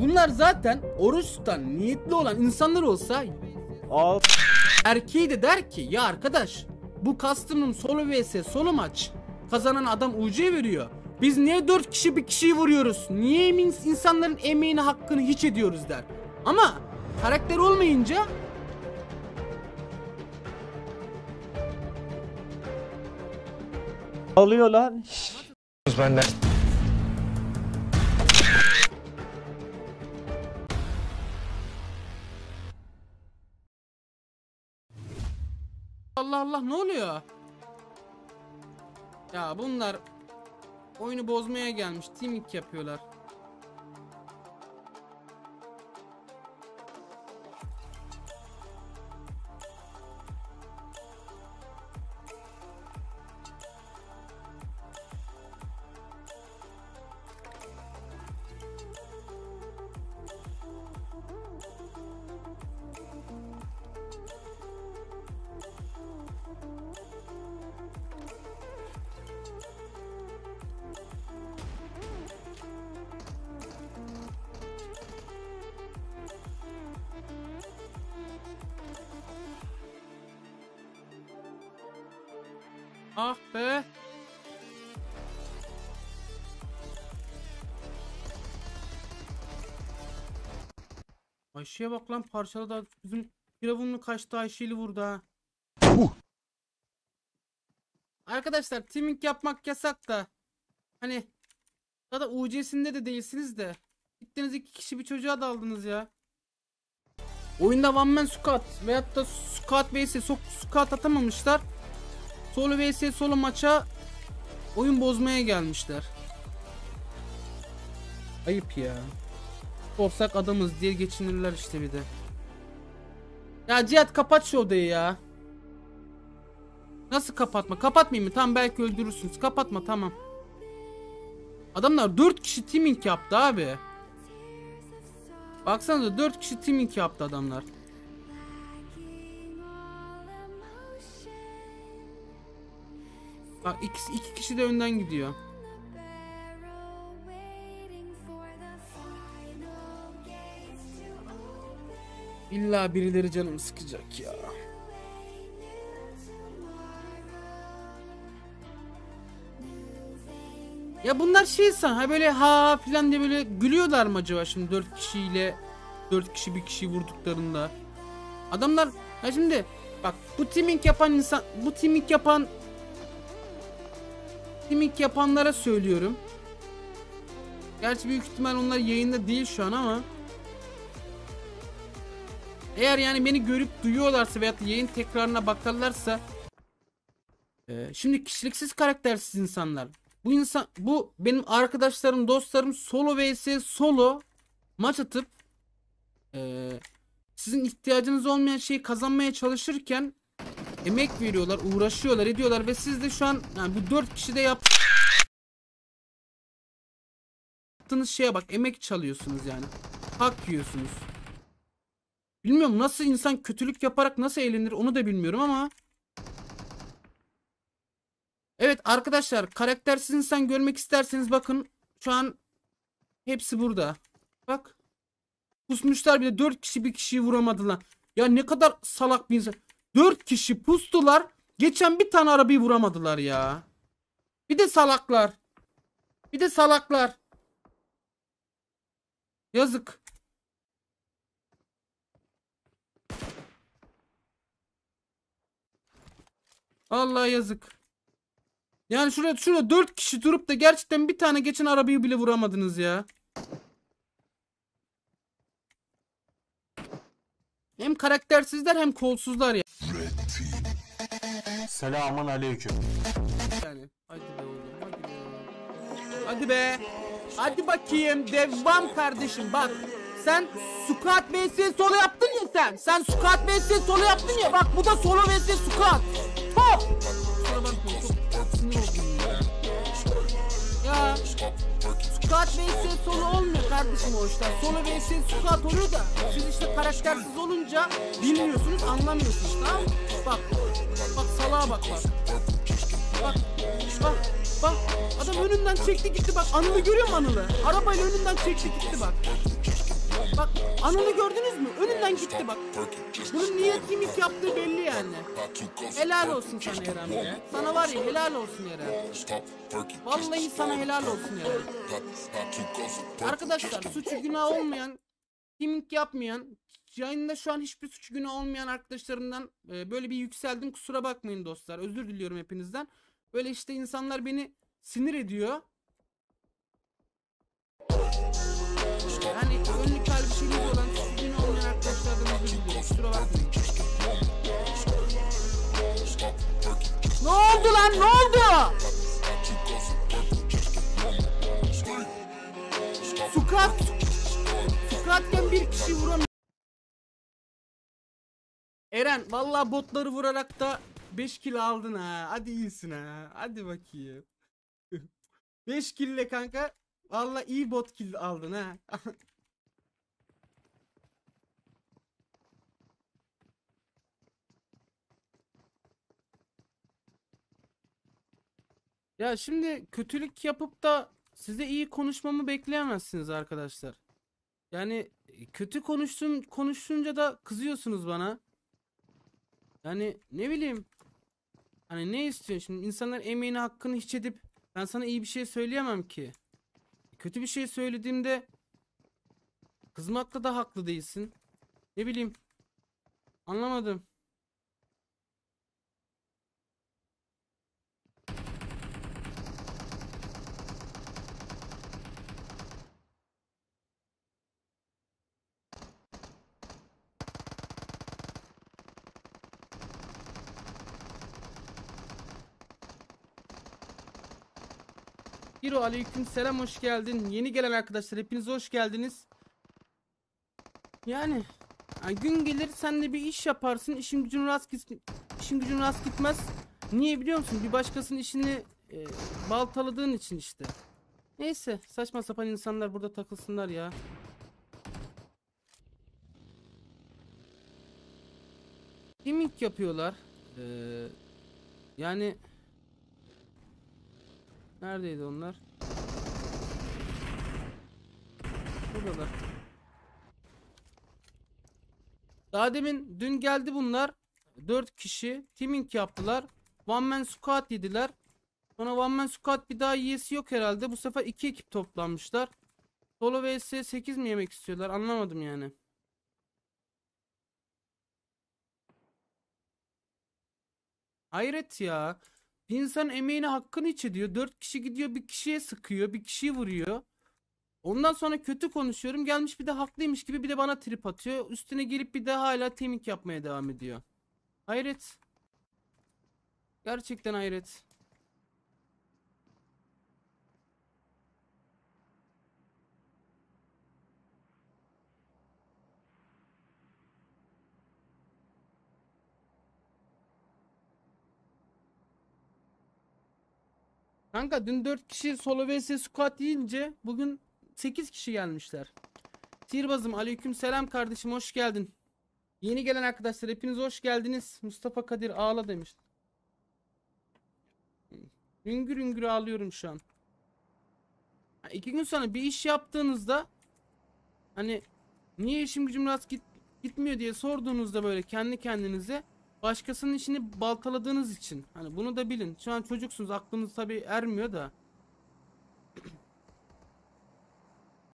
Bunlar zaten oruç tutan niyetli olan insanlar olsa Al. erkeği de der ki ya arkadaş bu custom'ın solo vs solo maç kazanan adam UC veriyor. Biz niye 4 kişi bir kişiyi vuruyoruz? Niye insanların emeğini hakkını hiç ediyoruz der. Ama karakter olmayınca Alıyor lan. Şşş. Allah Allah ne oluyor? Ya bunlar oyunu bozmaya gelmiş. Teaming yapıyorlar. Ah be. Ayşe'ye bak lan parçaladı da bizim Firavunlu kaçtı Ayşe'li vurdu ha. Arkadaşlar teaming yapmak yasak da. Hani ya da UC'sinde de değilsiniz de. Gittiniz iki kişi bir çocuğa daldınız ya. Oyunda one man squad veyahut da squad vs sok squad atamamışlar. Solo vs solo maça oyun bozmaya gelmişler. Ayıp ya. Olsak adamız diye geçinirler işte bir de. Ya Cihat kapat şu odayı ya. Nasıl kapatma? Kapatmayayım mı? Tamam belki öldürürsünüz. Kapatma tamam. Adamlar 4 kişi teaming yaptı abi. Baksanıza 4 kişi teaming yaptı adamlar. Bak ikisi, iki kişi de önden gidiyor. İlla birileri canımı sıkacak ya. Ya bunlar şey san ha böyle ha filan diye böyle gülüyorlar mı acaba şimdi dört kişiyle dört kişi bir kişi vurduklarında. Adamlar ha şimdi bak bu teaming yapan insan bu teaming yapan teaming yapanlara söylüyorum. Gerçi büyük ihtimal onlar yayında değil şu an ama eğer yani beni görüp duyuyorlarsa veyahut yayın tekrarına bakarlarsa e, şimdi kişiliksiz karaktersiz insanlar bu insan bu benim arkadaşlarım dostlarım solo vs solo maç atıp e, sizin ihtiyacınız olmayan şeyi kazanmaya çalışırken emek veriyorlar uğraşıyorlar ediyorlar ve siz de şu an yani bu dört kişi de yap yaptığınız şeye bak emek çalıyorsunuz yani hak yiyorsunuz bilmiyorum nasıl insan kötülük yaparak nasıl eğlenir onu da bilmiyorum ama Evet arkadaşlar karaktersiz insan görmek isterseniz bakın şu an hepsi burada. Bak. Pusmuşlar bile 4 kişi bir kişiyi vuramadılar. Ya ne kadar salak bir insan. 4 kişi pustular. Geçen bir tane arabayı vuramadılar ya. Bir de salaklar. Bir de salaklar. Yazık. Allah yazık. Yani şurada şurada 4 kişi durup da gerçekten bir tane geçen arabayı bile vuramadınız ya. Hem karaktersizler hem kolsuzlar ya. Selamun aleyküm. Yani hadi be oğlum hadi be. Hadi be. Hadi bakayım devam kardeşim bak. Sen squat vs solo yaptın ya sen. Sen squat vs solo yaptın ya. Bak bu da solo vs squat. Hop. Kusura bakmayın çok sinir oldum ya. Ya. Squat vs solo olmuyor kardeşim o işler. Solo vs squat oluyor da siz işte karaktersiz olunca bilmiyorsunuz anlamıyorsunuz tamam mı? Bak. Bak salağa bak bak. Bak. Bak. Bak. Adam önünden çekti gitti bak. Anıl'ı görüyor musun Anıl'ı? Arabayla önünden çekti gitti bak. Ananı gördünüz mü? Önünden gitti bak. Bunun niye kimlik yaptığı belli yani. Helal olsun sana Eren be. Sana var ya helal olsun Eren. Vallahi sana helal olsun Eren. Arkadaşlar suçu günah olmayan, kimlik yapmayan, yayında şu an hiçbir suçu günah olmayan arkadaşlarımdan e, böyle bir yükseldim. Kusura bakmayın dostlar. Özür diliyorum hepinizden. Böyle işte insanlar beni sinir ediyor. Şeyimiz olan günah olmayan arkadaşlardan özür. Kusura bakmayın. Ne oldu lan ne oldu? Sukat Sukatken bir kişi vuramıyor. Eren vallahi botları vurarak da 5 kill aldın ha. Hadi iyisin ha. Hadi bakayım. 5 kill ile kanka vallahi iyi bot kill aldın ha. Ya şimdi kötülük yapıp da size iyi konuşmamı bekleyemezsiniz arkadaşlar. Yani e, kötü konuştum konuşunca da kızıyorsunuz bana. Yani ne bileyim. Hani ne istiyorsun şimdi insanlar emeğini hakkını hiç edip ben sana iyi bir şey söyleyemem ki. Kötü bir şey söylediğimde kızmakla da haklı değilsin. Ne bileyim. Anlamadım. Hiro aleyküm selam hoş geldin. Yeni gelen arkadaşlar hepiniz hoş geldiniz. Yani ha, gün gelir sen de bir iş yaparsın. işin gücün rast git işin gücün rast gitmez. Niye biliyor musun? Bir başkasının işini e, baltaladığın için işte. Neyse saçma sapan insanlar burada takılsınlar ya. Gaming yapıyorlar. Ee, yani Neredeydi onlar? Buradalar. Daha demin dün geldi bunlar. 4 kişi teaming yaptılar. One man squad yediler. Sonra one man squad bir daha yiyesi yok herhalde. Bu sefer iki ekip toplanmışlar. Solo vs 8 mi yemek istiyorlar? Anlamadım yani. Hayret ya. Bir insan emeğine hakkını hiç ediyor. Dört kişi gidiyor bir kişiye sıkıyor. Bir kişiyi vuruyor. Ondan sonra kötü konuşuyorum. Gelmiş bir de haklıymış gibi bir de bana trip atıyor. Üstüne gelip bir de hala temik yapmaya devam ediyor. Hayret. Gerçekten hayret. Kanka dün 4 kişi solo vs squad deyince bugün 8 kişi gelmişler. Sihirbazım aleyküm selam kardeşim hoş geldin. Yeni gelen arkadaşlar hepiniz hoş geldiniz. Mustafa Kadir ağla demiş. Üngür üngür ağlıyorum şu an. Ha, iki gün sonra bir iş yaptığınızda hani niye işim gücüm rast git, gitmiyor diye sorduğunuzda böyle kendi kendinize başkasının işini baltaladığınız için. Hani bunu da bilin. Şu an çocuksunuz aklınız tabi ermiyor da.